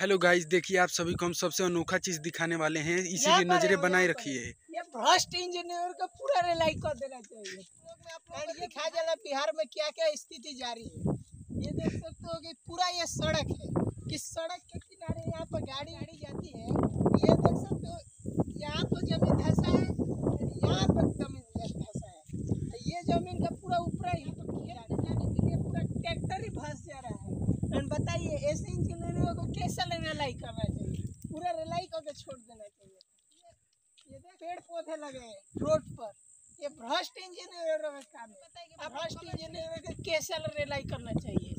Hello guys देखिए आप सभी को हम सबसे अनोखा चीज़ दिखाने वाले हैं इसी यहाँ की पर नज़रें बनाए रखिए ये भ्रष्ट इंजीनियर को पूरा रिलाई कर देना चाहिए। और ये खा जाला बिहार में क्या क्या स्थिति जारी है? ये देख सकते हो कि पूरा ये सड़क है। कि सड़क के किनारे यहाँ पर गाड़ी गाड़ी जाती है? ये देख सकते हो यहाँ तो ज़मीन धसा है यहाँ पर ज़मीन धसा है। ये ज़मीन का पूरा ऊपर यहाँ पर खेत में जाने के लिए पूरा ट्रैक्टर ही फंस जा रहा है और बताइए ऐसे इंजीनियरों को कैसा रिलाई करना चाहिए पूरा रिलाई करके छोड़ देना चाहिए। ये देख पेड़ पौधे लगे रोड पर। ये भ्रष्ट इंजीनियरों का काम है। भ्रष्ट इंजीनियरों को कैसे रिलाई करना चाहिए?